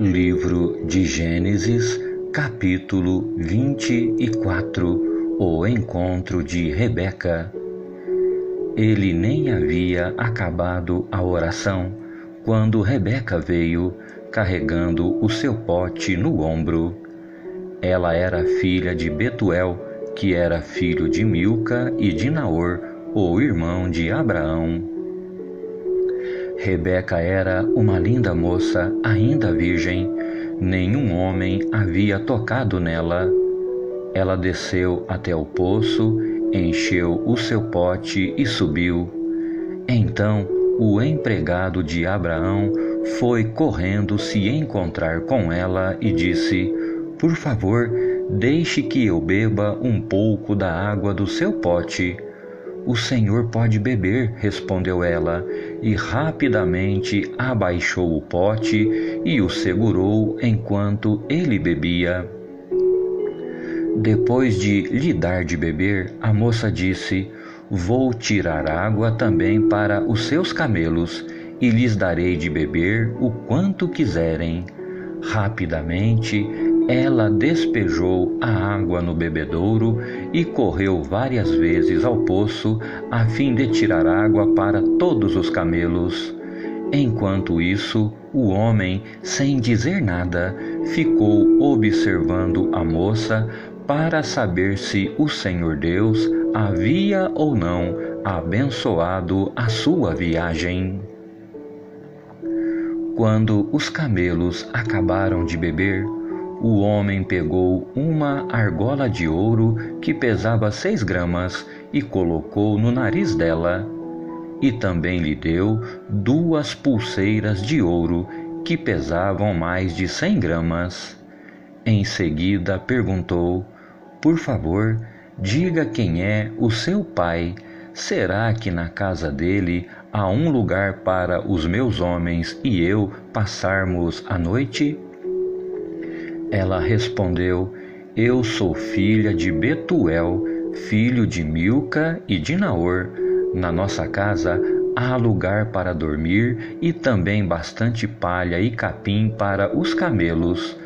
Livro de Gênesis, capítulo 24 O encontro de Rebeca. Ele nem havia acabado a oração quando Rebeca veio carregando o seu pote no ombro. Ela era filha de Betuel, que era filho de Milca e de Naor, o irmão de Abraão. Rebeca era uma linda moça, ainda virgem, nenhum homem havia tocado nela. Ela desceu até o poço, encheu o seu pote e subiu. Então o empregado de Abraão foi correndo se encontrar com ela e disse: Por favor, deixe que eu beba um pouco da água do seu pote. O senhor pode beber, respondeu ela, e rapidamente abaixou o pote e o segurou enquanto ele bebia. Depois de lhe dar de beber, a moça disse: Vou tirar água também para os seus camelos, e lhes darei de beber o quanto quiserem. Rapidamente ela despejou a água no bebedouro e correu várias vezes ao poço a fim de tirar água para todos os camelos. Enquanto isso, o homem, sem dizer nada, ficou observando a moça para saber se o Senhor Deus havia ou não abençoado a sua viagem. Quando os camelos acabaram de beber, o homem pegou uma argola de ouro que pesava seis gramas e colocou no nariz dela. E também lhe deu duas pulseiras de ouro que pesavam mais de cem gramas. Em seguida perguntou: Por favor, diga quem é o seu pai. Será que na casa dele há um lugar para os meus homens e eu passarmos a noite? Ela respondeu: Eu sou filha de Betuel, filho de Milca e de Naor. Na nossa casa há lugar para dormir e também bastante palha e capim para os camelos.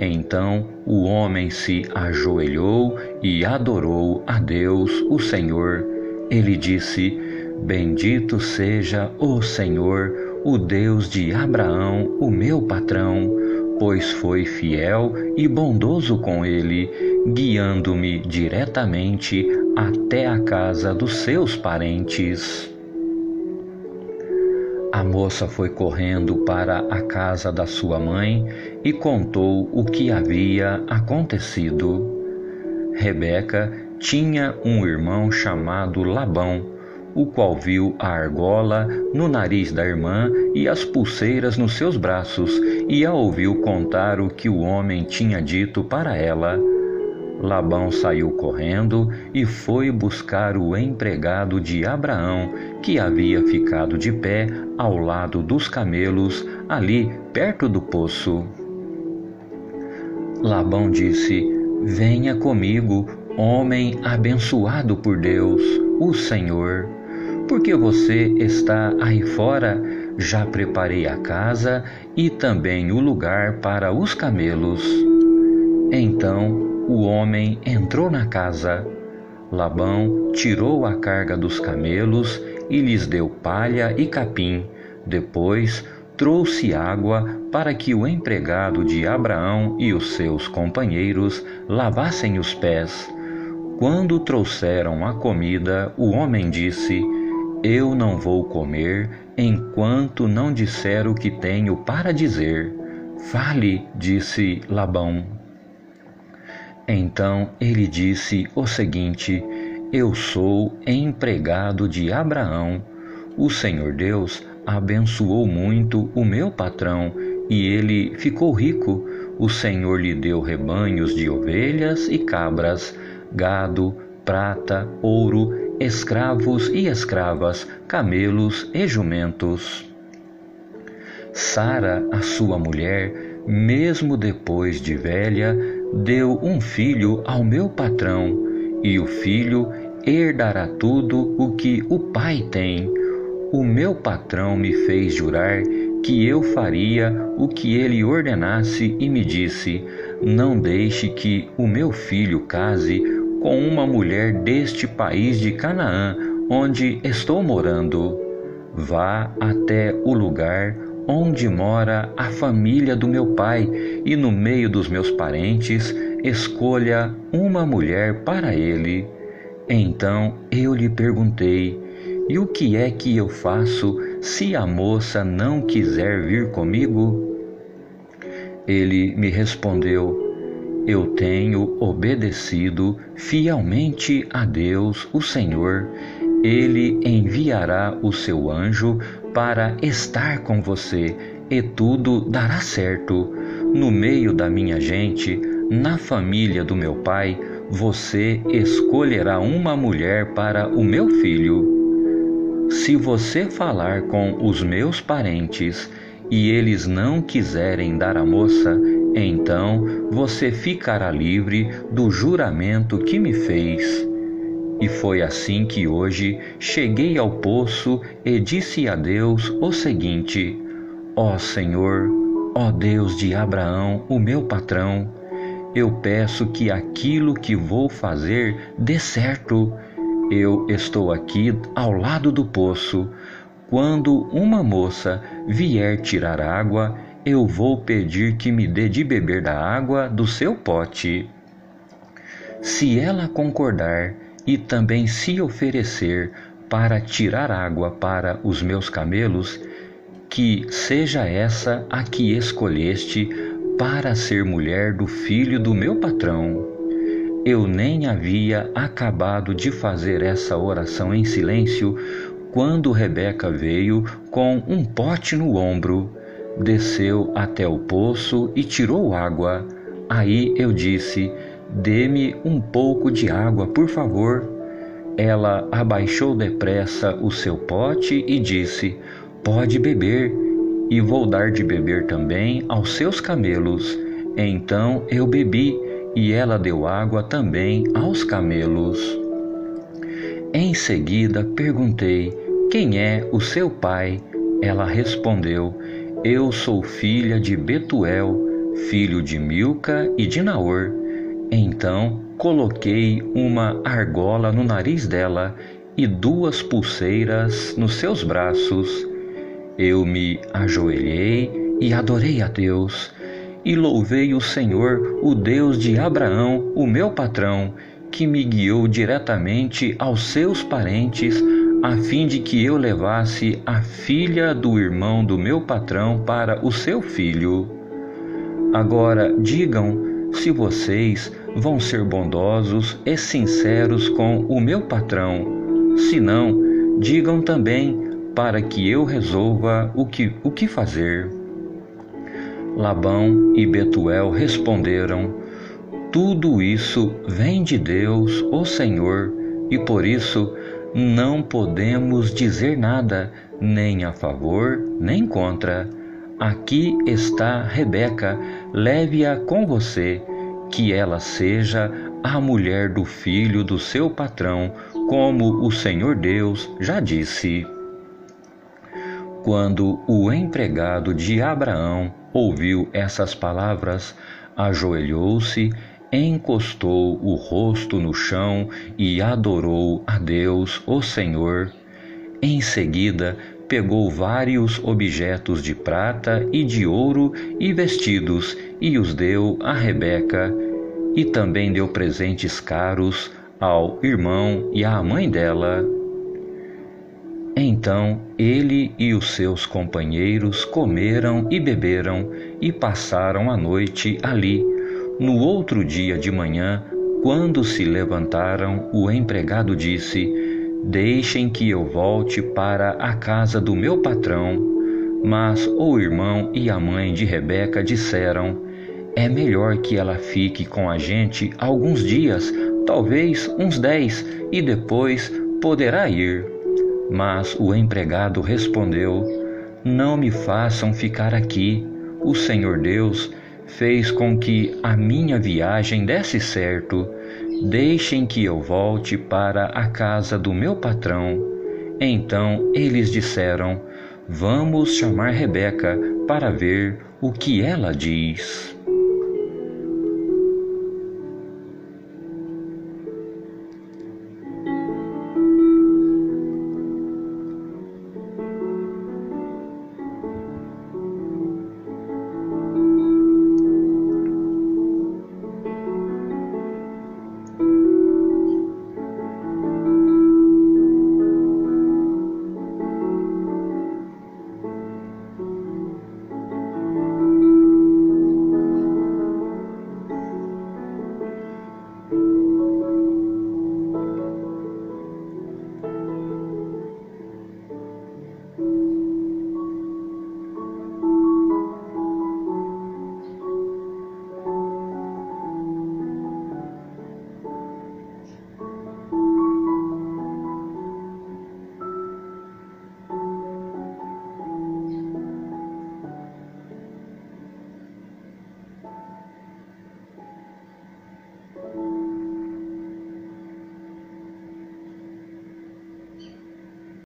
Então o homem se ajoelhou e adorou a Deus, o Senhor. Ele disse: Bendito seja o Senhor, o Deus de Abraão, o meu patrão pois foi fiel e bondoso com ele, guiando-me diretamente até a casa dos seus parentes. A moça foi correndo para a casa da sua mãe e contou o que havia acontecido. Rebeca tinha um irmão chamado Labão o qual viu a argola no nariz da irmã e as pulseiras nos seus braços, e a ouviu contar o que o homem tinha dito para ela. Labão saiu correndo e foi buscar o empregado de Abraão, que havia ficado de pé ao lado dos camelos, ali perto do poço. Labão disse: Venha comigo, homem abençoado por Deus, o Senhor porque você está aí fora, já preparei a casa e também o lugar para os camelos. Então o homem entrou na casa. Labão tirou a carga dos camelos e lhes deu palha e capim. Depois trouxe água para que o empregado de Abraão e os seus companheiros lavassem os pés. Quando trouxeram a comida, o homem disse: eu não vou comer enquanto não disser o que tenho para dizer. Fale, disse Labão. Então ele disse o seguinte: Eu sou empregado de Abraão. O Senhor Deus abençoou muito o meu patrão e ele ficou rico. O Senhor lhe deu rebanhos de ovelhas e cabras, gado, prata, ouro escravos e escravas, camelos e jumentos. Sara, a sua mulher, mesmo depois de velha, deu um filho ao meu patrão, e o filho herdará tudo o que o pai tem. O meu patrão me fez jurar que eu faria o que ele ordenasse e me disse: Não deixe que o meu filho case com uma mulher deste país de Canaã, onde estou morando. Vá até o lugar onde mora a família do meu pai e no meio dos meus parentes escolha uma mulher para ele. Então eu lhe perguntei: E o que é que eu faço se a moça não quiser vir comigo? Ele me respondeu: Eu tenho obedecido fielmente a Deus, o Senhor. Ele enviará o seu anjo para estar com você e tudo dará certo. No meio da minha gente, na família do meu pai, você escolherá uma mulher para o meu filho. Se você falar com os meus parentes e eles não quiserem dar a moça, então você ficará livre do juramento que me fez. E foi assim que hoje cheguei ao poço e disse a Deus o seguinte: Ó Senhor, ó Deus de Abraão, o meu patrão, eu peço que aquilo que vou fazer dê certo. Eu estou aqui ao lado do poço. Quando uma moça vier tirar água, eu vou pedir que me dê de beber da água do seu pote. Se ela concordar e também se oferecer para tirar água para os meus camelos, que seja essa a que escolheste para ser mulher do filho do meu patrão. Eu nem havia acabado de fazer essa oração em silêncio quando Rebeca veio com um pote no ombro, desceu até o poço e tirou água. Aí eu disse: Dê-me um pouco de água, por favor. Ela abaixou depressa o seu pote e disse: Pode beber e vou dar de beber também aos seus camelos. Então eu bebi, e ela deu água também aos camelos. Em seguida perguntei: Quem é o seu pai? Ela respondeu: Eu sou filha de Betuel, filho de Milca e de Naor. Então coloquei uma argola no nariz dela e duas pulseiras nos seus braços. Eu me ajoelhei e adorei a Deus, e louvei o Senhor, o Deus de Abraão, o meu patrão, que me guiou diretamente aos seus parentes, a fim de que eu levasse a filha do irmão do meu patrão para o seu filho. Agora digam se vocês vão ser bondosos e sinceros com o meu patrão. Se não, digam também para que eu resolva o que, o que fazer. Labão e Betuel responderam: Tudo isso vem de Deus, o Senhor, e por isso não podemos dizer nada, nem a favor, nem contra. Aqui está Rebeca, leve-a com você, que ela seja a mulher do filho do seu patrão, como o Senhor Deus já disse. Quando o empregado de Abraão ouviu essas palavras, ajoelhou-se, encostou o rosto no chão e adorou a Deus, o Senhor. Em seguida, pegou vários objetos de prata e de ouro e vestidos e os deu a Rebeca, e também deu presentes caros ao irmão e à mãe dela. Então ele e os seus companheiros comeram e beberam e passaram a noite ali. No outro dia de manhã, quando se levantaram, o empregado disse: Deixem que eu volte para a casa do meu patrão. Mas o irmão e a mãe de Rebeca disseram: É melhor que ela fique com a gente alguns dias, talvez uns dez, e depois poderá ir. Mas o empregado respondeu: Não me façam ficar aqui. O Senhor Deus fez com que a minha viagem desse certo. Deixem que eu volte para a casa do meu patrão. Então eles disseram: Vamos chamar Rebeca para ver o que ela diz.